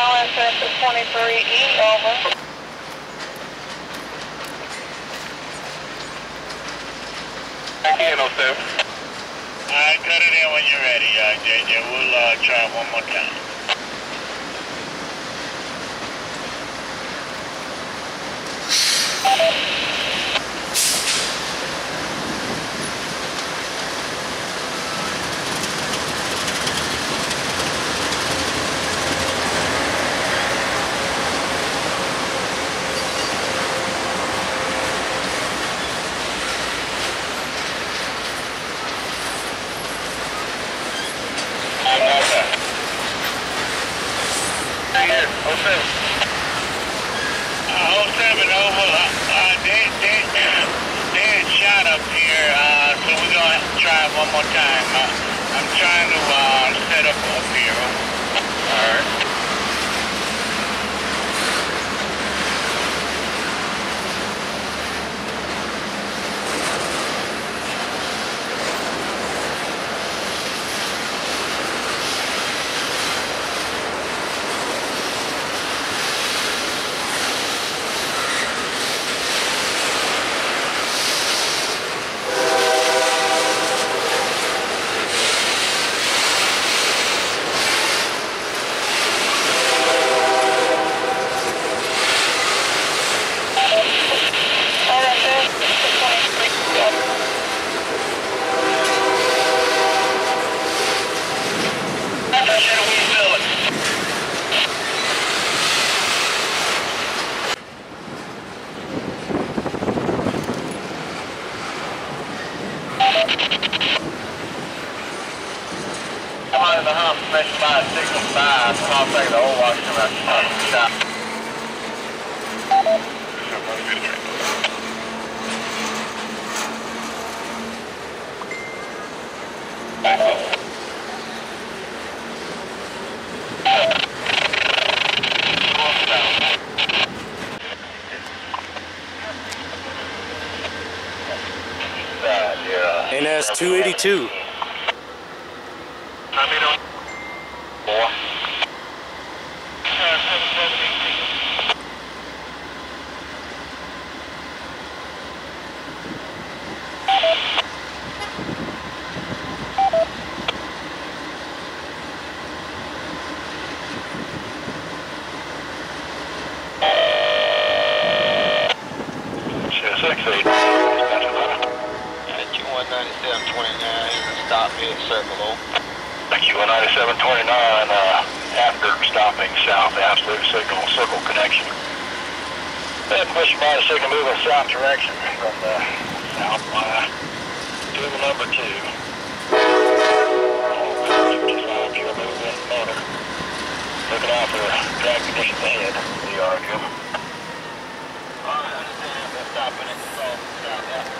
Center 23E, over. 07. Alright, cut it in when you're ready, uh, JJ. We'll uh, try it one more time. Again, 07. Uh, 07 they, they, they had shot up here, uh, so we're gonna try it one more time. Uh, I'm trying to uh, set up up here. Alright. RFS Six eight. At Q19729, here's a stop circle O. Q1 9729, uh, after stopping south, absolute signal, circle connection. Then push signal south direction from the south line number two. You're moving. Looking out for drag conditions ahead. We are, Jim. Stopping at the south, south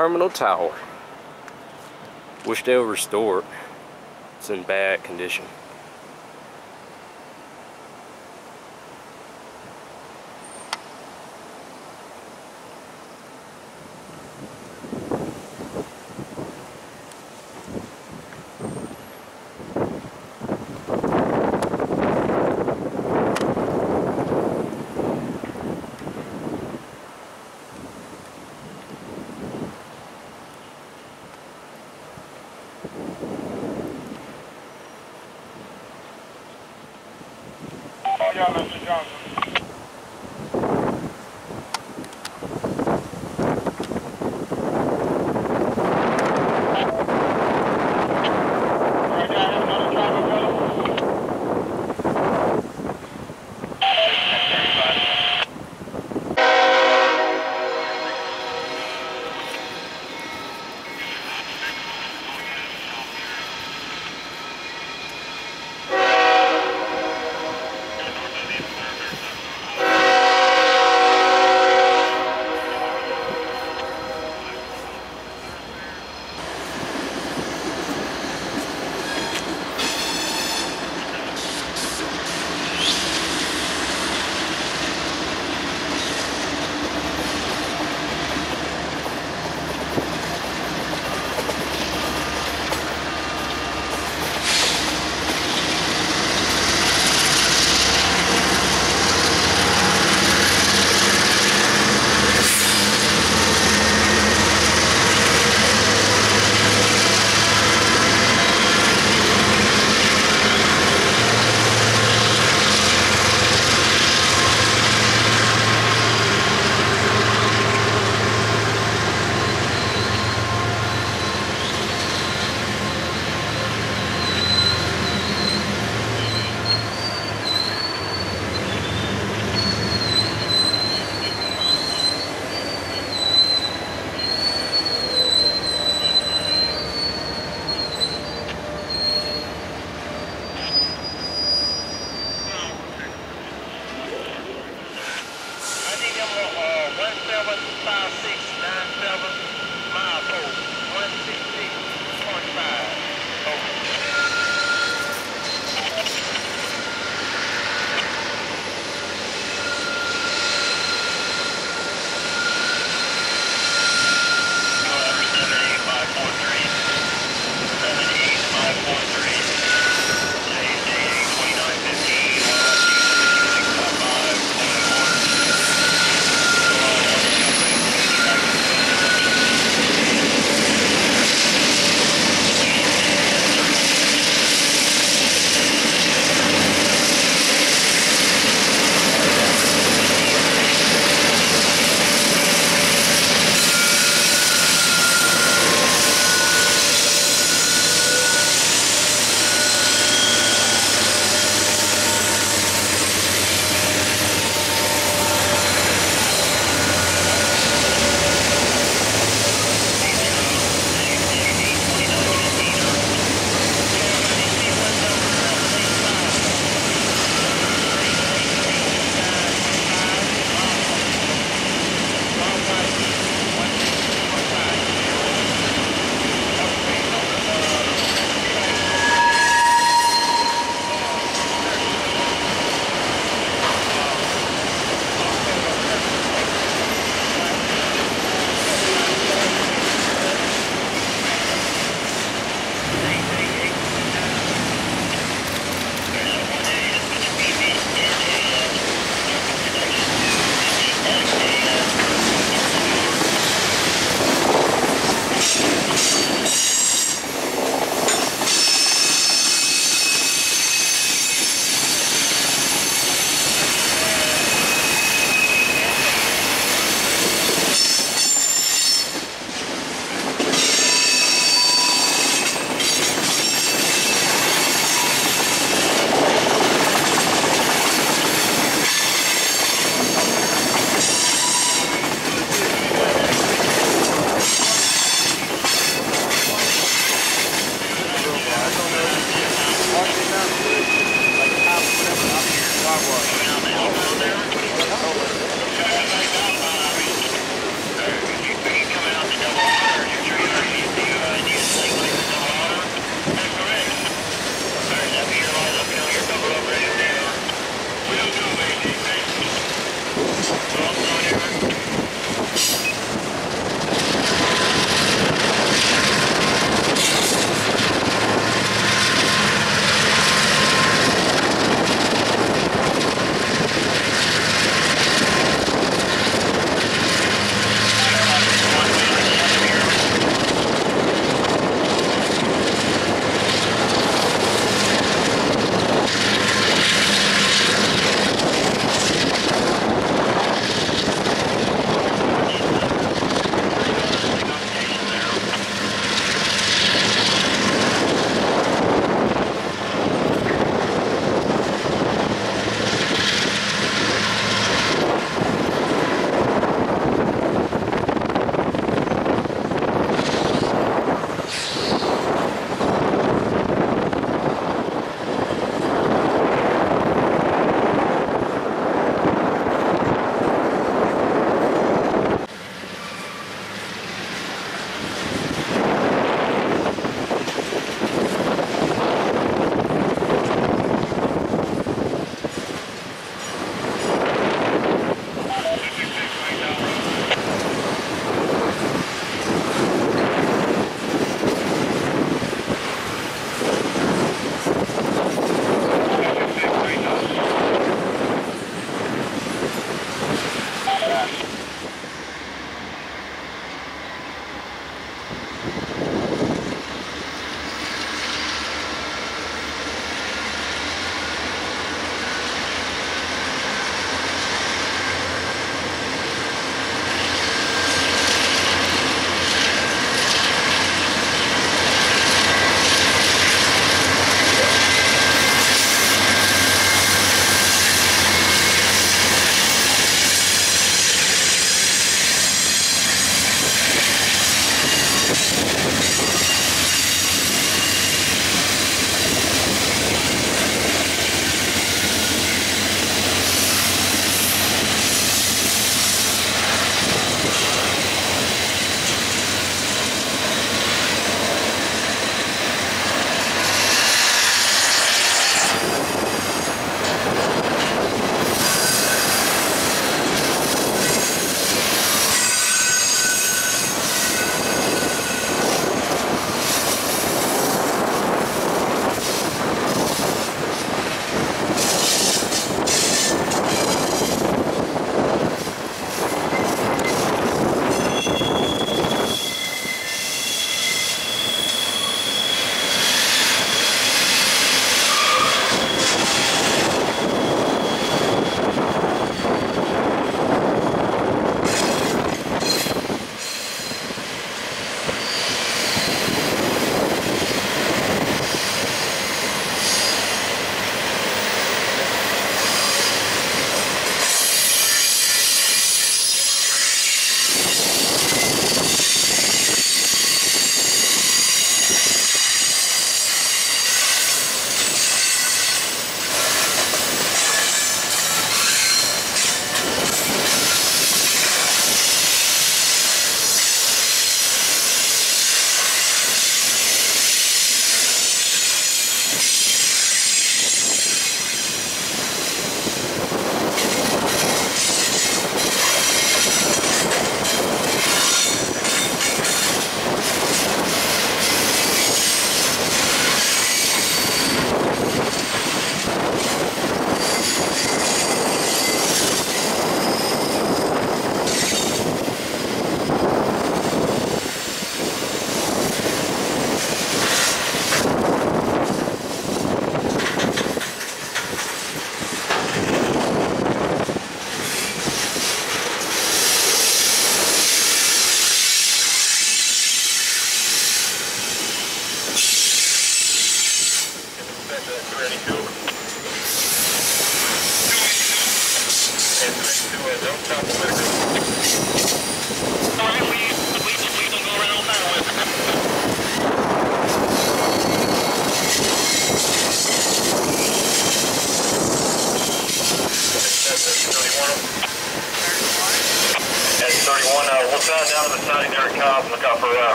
terminal tower. Wish they'll restore it. It's in bad condition. Sicherheit, Sicherheit.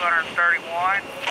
231.